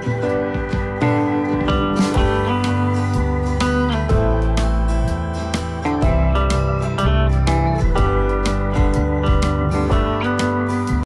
Bye.